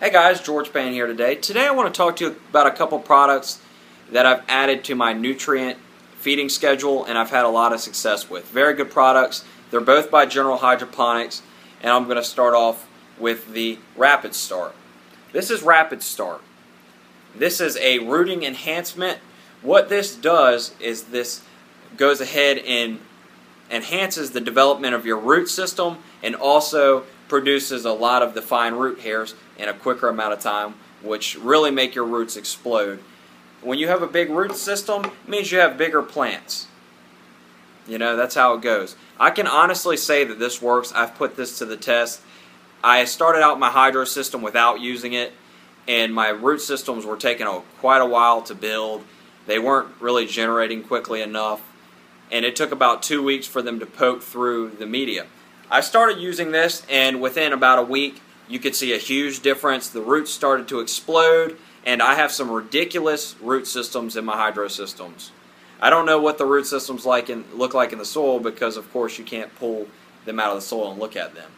Hey guys, George Payne here today. Today I want to talk to you about a couple products that I've added to my nutrient feeding schedule and I've had a lot of success with. Very good products. They're both by General Hydroponics and I'm going to start off with the Rapid Start. This is Rapid Start. This is a rooting enhancement. What this does is this goes ahead and enhances the development of your root system and also produces a lot of the fine root hairs in a quicker amount of time, which really make your roots explode. When you have a big root system, it means you have bigger plants. You know, that's how it goes. I can honestly say that this works. I've put this to the test. I started out my hydro system without using it, and my root systems were taking a, quite a while to build. They weren't really generating quickly enough, and it took about two weeks for them to poke through the media. I started using this, and within about a week, you could see a huge difference. The roots started to explode, and I have some ridiculous root systems in my hydro systems. I don't know what the root systems like in, look like in the soil because, of course, you can't pull them out of the soil and look at them.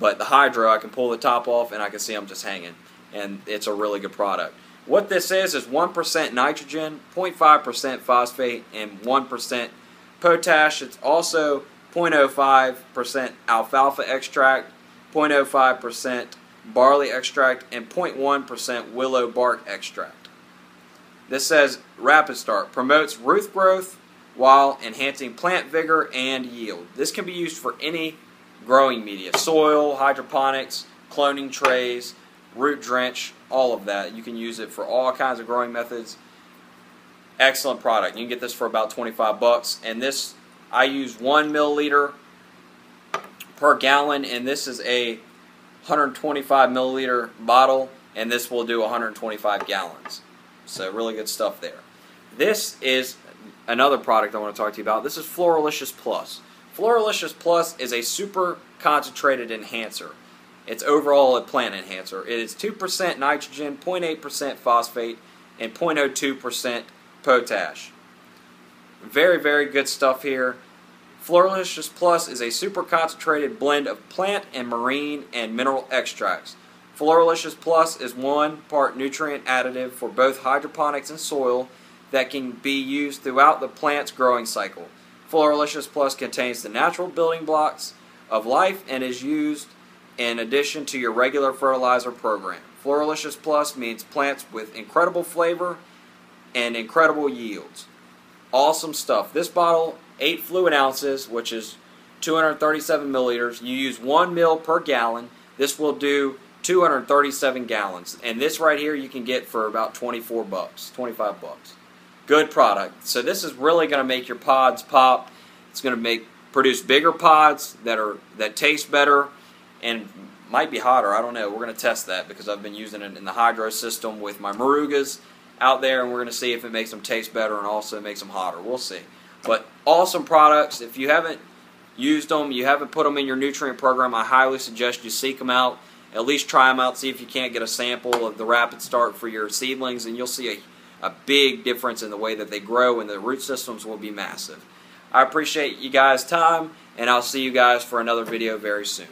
But the hydro, I can pull the top off and I can see them just hanging, and it's a really good product. What this is is 1% nitrogen, 0.5% phosphate, and 1% potash. It's also 0.05% alfalfa extract, 0.05% barley extract, and 0.1% willow bark extract. This says Rapid Start promotes root growth while enhancing plant vigor and yield. This can be used for any growing media soil, hydroponics, cloning trays, root drench, all of that. You can use it for all kinds of growing methods. Excellent product. You can get this for about 25 bucks. And this, I use one milliliter per gallon, and this is a 125 milliliter bottle, and this will do 125 gallons. So really good stuff there. This is another product I want to talk to you about. This is Floralicious Plus. Floralicious Plus is a super concentrated enhancer. It's overall a plant enhancer. It is 2% nitrogen, 0.8% phosphate, and 0.02% potash. Very, very good stuff here. Floralicious Plus is a super concentrated blend of plant and marine and mineral extracts. Floralicious Plus is one part nutrient additive for both hydroponics and soil that can be used throughout the plant's growing cycle. Floralicious Plus contains the natural building blocks of life and is used in addition to your regular fertilizer program. Floralicious Plus means plants with incredible flavor and incredible yields. Awesome stuff. This bottle 8 fluid ounces, which is 237 milliliters. You use 1 mil per gallon. This will do 237 gallons. And this right here you can get for about 24 bucks, 25 bucks. Good product. So this is really going to make your pods pop. It's going to make produce bigger pods that are that taste better and might be hotter. I don't know. We're going to test that because I've been using it in the hydro system with my Morugas out there and we're going to see if it makes them taste better and also makes them hotter. We'll see. But awesome products. If you haven't used them, you haven't put them in your nutrient program, I highly suggest you seek them out. At least try them out, see if you can't get a sample of the Rapid Start for your seedlings, and you'll see a, a big difference in the way that they grow, and the root systems will be massive. I appreciate you guys' time, and I'll see you guys for another video very soon.